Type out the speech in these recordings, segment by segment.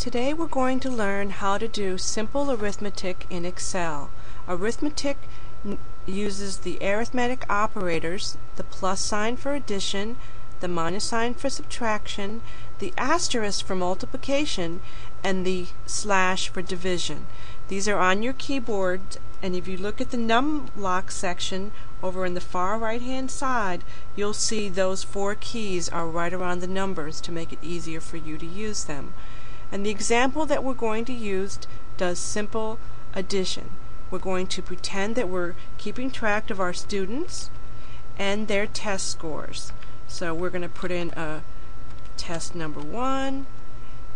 Today we're going to learn how to do simple arithmetic in Excel. Arithmetic uses the arithmetic operators, the plus sign for addition, the minus sign for subtraction, the asterisk for multiplication, and the slash for division. These are on your keyboard and if you look at the num lock section over in the far right hand side you'll see those four keys are right around the numbers to make it easier for you to use them. And the example that we're going to use does simple addition. We're going to pretend that we're keeping track of our students and their test scores. So we're going to put in a test number one.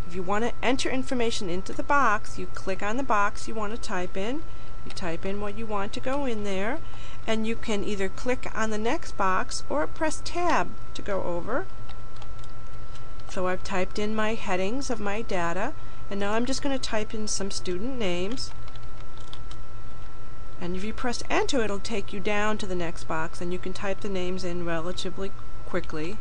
If you want to enter information into the box, you click on the box you want to type in. You type in what you want to go in there, and you can either click on the next box or press tab to go over. So I've typed in my headings of my data, and now I'm just going to type in some student names. And if you press enter, it'll take you down to the next box, and you can type the names in relatively quickly.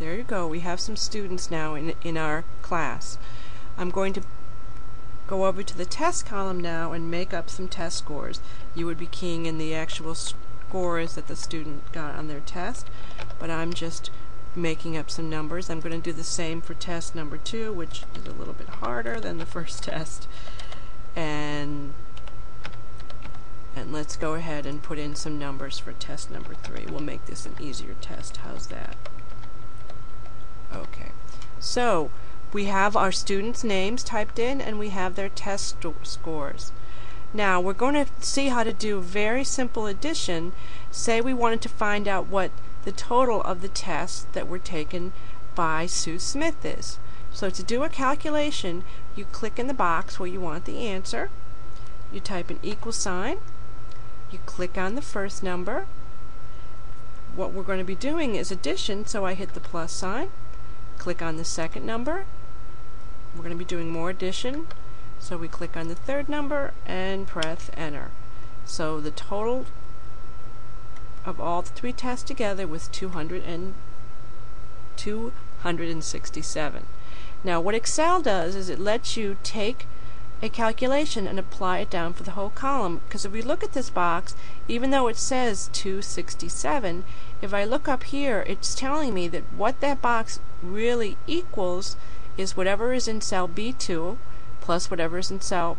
There you go. We have some students now in, in our class. I'm going to go over to the test column now and make up some test scores. You would be keying in the actual scores that the student got on their test, but I'm just making up some numbers. I'm going to do the same for test number two, which is a little bit harder than the first test. And and let's go ahead and put in some numbers for test number three. We'll make this an easier test. How's that? Okay, so we have our students' names typed in and we have their test scores. Now we're going to see how to do very simple addition. Say we wanted to find out what the total of the tests that were taken by Sue Smith is. So to do a calculation, you click in the box where you want the answer. You type an equal sign. You click on the first number. What we're going to be doing is addition, so I hit the plus sign click on the second number. We're going to be doing more addition. So we click on the third number and press enter. So the total of all the three tests together was 200 and 267. Now what Excel does is it lets you take a calculation and apply it down for the whole column. Because if we look at this box, even though it says 267, if I look up here, it's telling me that what that box really equals is whatever is in cell B2 plus whatever is in cell,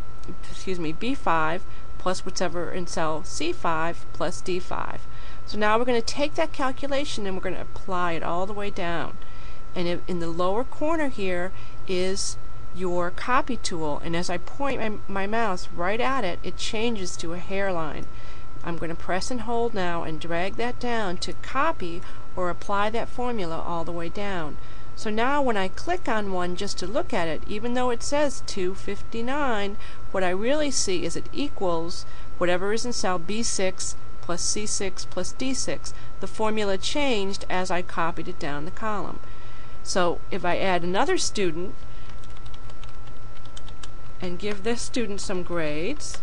excuse me, B5 plus whatever in cell C5 plus D5. So now we're going to take that calculation and we're going to apply it all the way down. And in the lower corner here is your copy tool and as I point my, my mouse right at it it changes to a hairline. I'm going to press and hold now and drag that down to copy or apply that formula all the way down. So now when I click on one just to look at it, even though it says 259, what I really see is it equals whatever is in cell B6 plus C6 plus D6. The formula changed as I copied it down the column. So if I add another student, and give this student some grades,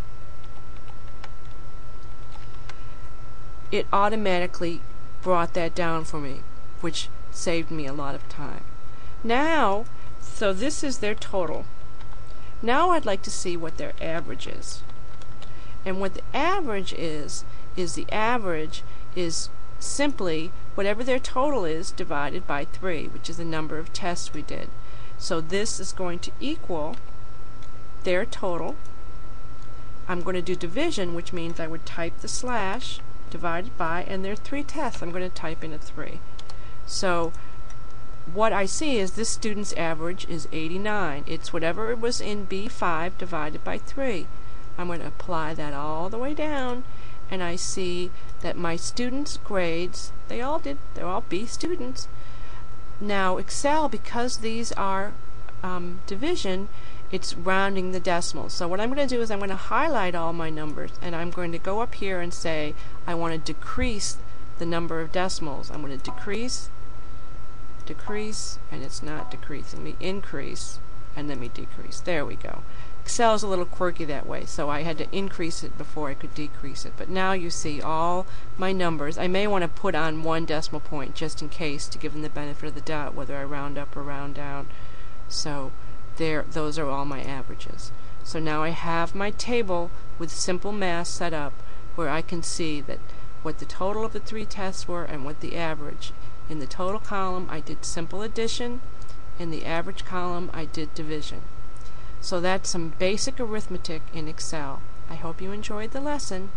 it automatically brought that down for me, which saved me a lot of time. Now, so this is their total. Now I'd like to see what their average is. And what the average is, is the average is simply whatever their total is divided by 3, which is the number of tests we did. So this is going to equal their total. I'm going to do division, which means I would type the slash divided by, and there are three tests. I'm going to type in a 3. So what I see is this student's average is 89. It's whatever it was in B5 divided by 3. I'm going to apply that all the way down, and I see that my students' grades, they all did, they're all B students. Now Excel, because these are um, division, it's rounding the decimals. So what I'm going to do is I'm going to highlight all my numbers and I'm going to go up here and say I want to decrease the number of decimals. I'm going to decrease, decrease, and it's not decreasing Let me, increase, and then me decrease. There we go. Excel is a little quirky that way, so I had to increase it before I could decrease it. But now you see all my numbers. I may want to put on one decimal point just in case to give them the benefit of the doubt, whether I round up or round down. So there, those are all my averages. So now I have my table with simple math set up where I can see that what the total of the three tests were and what the average. In the total column I did simple addition, in the average column I did division. So that's some basic arithmetic in Excel. I hope you enjoyed the lesson.